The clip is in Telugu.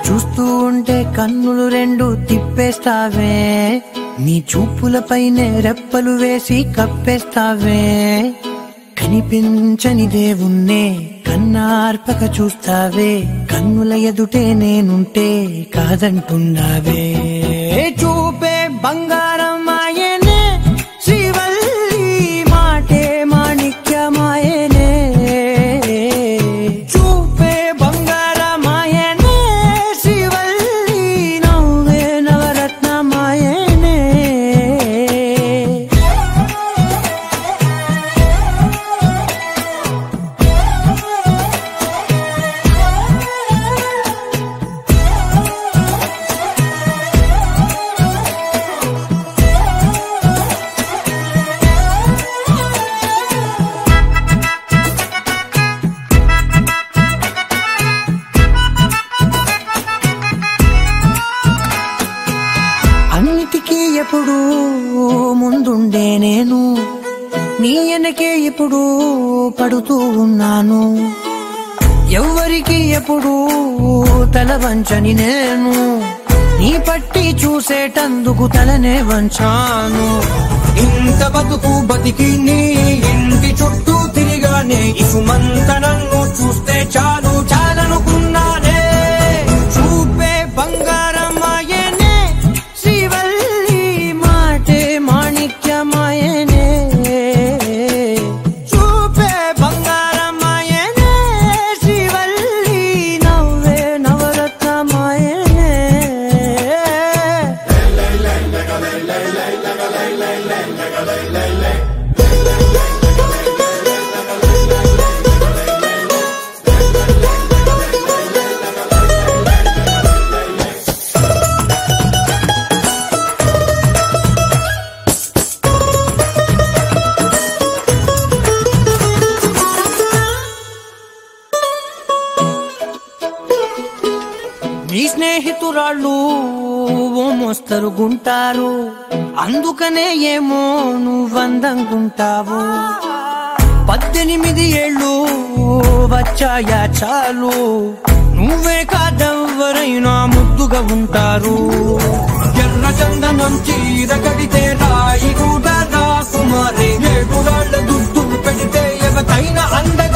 చూస్తూ ఉంటే కన్నులు రెండు తిప్పేస్తావే. నీ చూపులపైనే రెప్పలు వేసి కప్పేస్తావే. కనిపించని దేవుణ్ణే కన్నార్పక చూస్తావే. కన్నుల ఎదుటే నేనుంటే కాదంటున్నావే. చూపే బంగారు ఎప్పుడు ముందుండే నేను. నీ వెనకే ఎప్పుడు పడుతూ ఉన్నాను. ఎవ్వరికి ఎప్పుడు తల వంచని నేను. నీ పట్టి చూసేటందుకు తలనే వంచాను. ఇంత బతుకు బతికి నీ ఇంటి చుట్టూ తిరిగానే. ఇసుమంత నన్ను చూస్తే చాలు. నీ స్నేహితురాళ్ళు ఓ మోస్తరు గుంటారు అందుకనే ఏమో నువ్వందంగుంటావు. పద్దెనిమిది ఏళ్ళు వచ్చాయా చాలు. నువ్వే కాదెవరైనా ముద్దుగా ఉంటారు. ఎర్ర చందనం చీర కడితే రాయి కూడా రాకుమారి. ఏడురాళ్ళ దుద్దులు పెడితే ఎవతైనా అందగస్తే